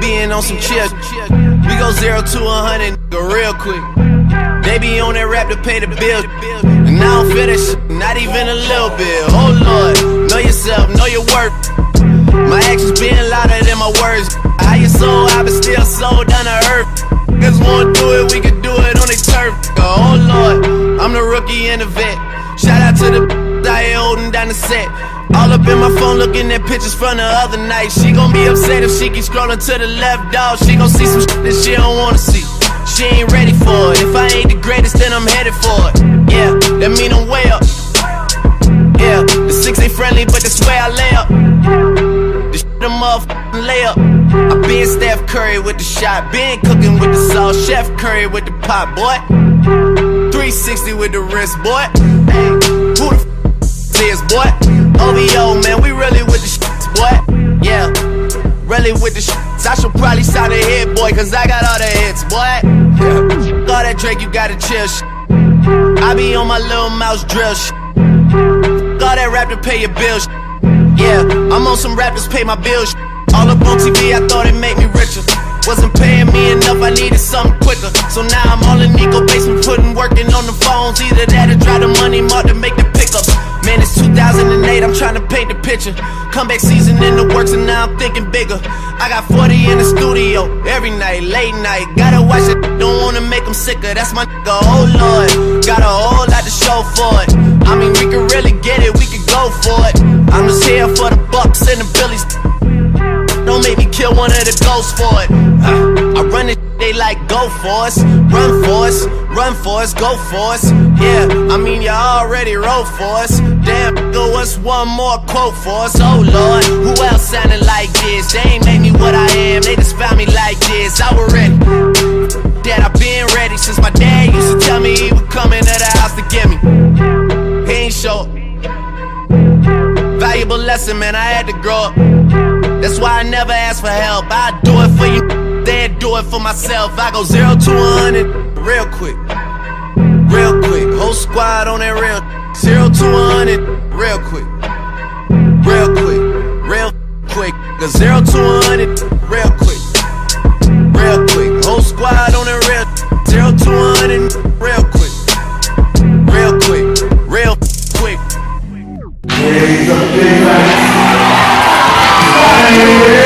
being on some chips. We go zero to a hundred, nigga, real quick. They be on that rap to pay the bill. And I don't feel that shit, not even a little bit. Oh Lord, know yourself, know your worth. My actions being louder than my words. How you soul, I been still sold down to earth. Niggas wanna do it, we can do it on the turf. Oh Lord, I'm the rookie and the vet. Shout out to the I holding down the set. All up in my phone looking at pictures from the other night. She gon' be upset if she keep scrolling to the left, dog. She gon' see some shit that she don't wanna see. She ain't ready for it. If I ain't the greatest, then I'm headed for it. Yeah, that mean I'm way up. Yeah, the six ain't friendly, but that's where I lay up. This shit a motherfucking layup. I been Steph Curry with the shot, been cooking with the sauce, Chef Curry with the pot, boy. 360 with the wrist, boy. Hey, who the f is, boy? OVO, man, we really with the shits, boy. Yeah, really with the shits. I should probably sign a Hit-Boy, cause I got all the hits, boy. Yeah. All that Drake, you gotta chill. I be on my little mouse drill, shit. All that rap to pay your bills. Yeah, I'm on some rappers pay my bills. All up on TV, I thought it made me richer. Wasn't paying me enough, I needed something quicker. So now I'm all in Nico basement, putting working on the phones. Either that or drive the 2008, I'm trying to paint the picture. Comeback season in the works, and now I'm thinking bigger. I got 40 in the studio every night, late night. Gotta watch it, don't wanna make them sicker. That's my nigga, oh lord. Got a whole lot to show for it. I mean, we can really get it, we can go for it. I'm just here for the bucks and the billies. Don't make me kill one of the ghosts for it. Uh, I run it, they like go for us, run for us, run for us, go for us. Yeah, I mean you already wrote for us. Damn, go us one more quote for us? Oh Lord, who else sounding like this? They ain't made me what I am, they just found me like this. I was ready. Dad, I've been ready since my dad used to tell me he would come into the house to get me. He ain't show. Valuable lesson, man. I had to grow up. That's why I never ask for help. I do it for you, then do it for myself. I go zero to a hundred real quick, real quick. Whole squad on that real zero to a hundred real quick, real quick, real quick. The zero to a hundred quick.